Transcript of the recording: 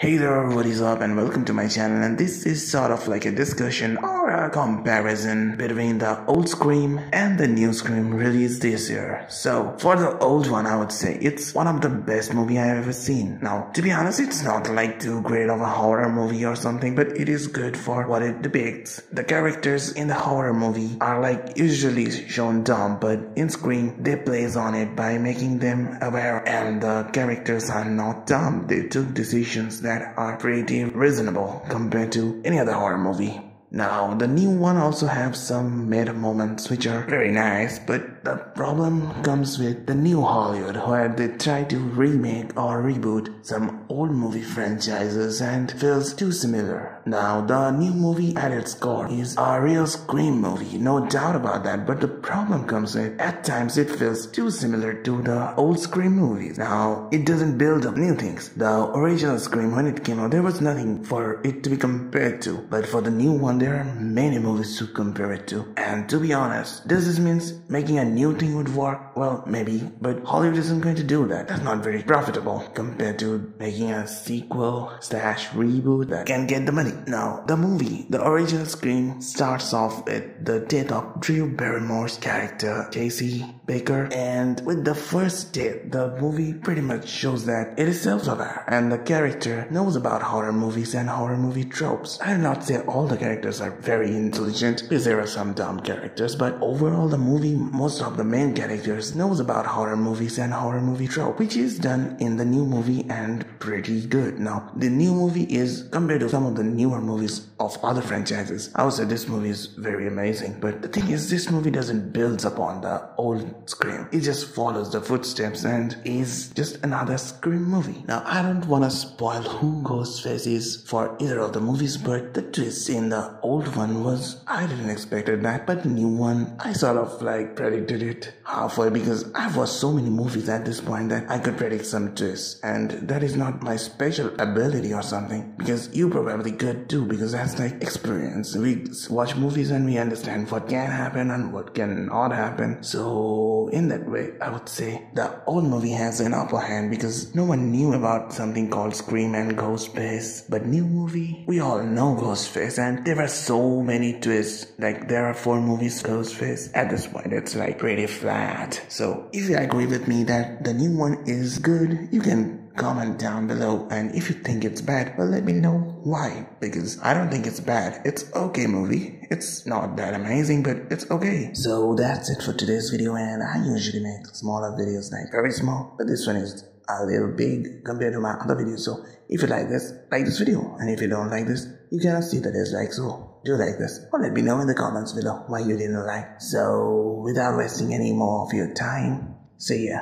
Hey there, what is up and welcome to my channel and this is sort of like a discussion or a comparison between the old Scream and the new Scream released this year. So, for the old one I would say it's one of the best movie I have ever seen. Now, to be honest, it's not like too great of a horror movie or something, but it is good for what it depicts. The characters in the horror movie are like usually shown dumb, but in Scream they plays on it by making them aware and the characters are not dumb. They took decisions that that are pretty reasonable compared to any other horror movie. Now, the new one also have some meta moments which are very nice, but the problem comes with the new Hollywood where they try to remake or reboot some old movie franchises and feels too similar. Now, the new movie at its core is a real Scream movie, no doubt about that, but the problem comes with at times it feels too similar to the old Scream movies. Now, it doesn't build up new things. The original Scream when it came out, there was nothing for it to be compared to, but for the new one, there are many movies to compare it to. And to be honest, this mean making a new thing would work? Well, maybe, but Hollywood isn't going to do that. That's not very profitable compared to making a sequel slash reboot that can get the money. Now, the movie, the original Scream, starts off with the death of Drew Barrymore's character, Casey Baker, and with the first death, the movie pretty much shows that it is self-aware and the character knows about horror movies and horror movie tropes. I will not say all the characters characters are very intelligent because there are some dumb characters, but overall the movie, most of the main characters knows about horror movies and horror movie trope, which is done in the new movie and pretty good. Now, the new movie is compared to some of the newer movies of other franchises. I would say this movie is very amazing, but the thing is this movie doesn't build upon the old Scream. It just follows the footsteps and is just another Scream movie. Now, I don't want to spoil who Ghostface is for either of the movies, but the twist in the old one was I didn't expected that, but the new one I sort of like predicted it halfway because I've watched so many movies at this point that I could predict some twists, and that is not my special ability or something because you probably could too because that's like experience. We watch movies and we understand what can happen and what cannot happen. So in that way, I would say the old movie has an upper hand because no one knew about something called Scream and Ghostface, but new movie we all know Ghostface and there are so many twists. Like there are four movies Ghostface. At this point, it's like pretty flat. So if you agree with me that the new one is good, you can comment down below. And if you think it's bad well let me know why. Because i don't think it's bad. It's okay movie. It's not that amazing but it's okay. So that's it for today's video. And i usually make smaller videos like very small but this one is a little big compared to my other videos. So if you like this, like this video. And if you don't like this, you cannot see the dislike. So do like this? Or let me know in the comments below why you didn't like. So without wasting any more of your time, see ya.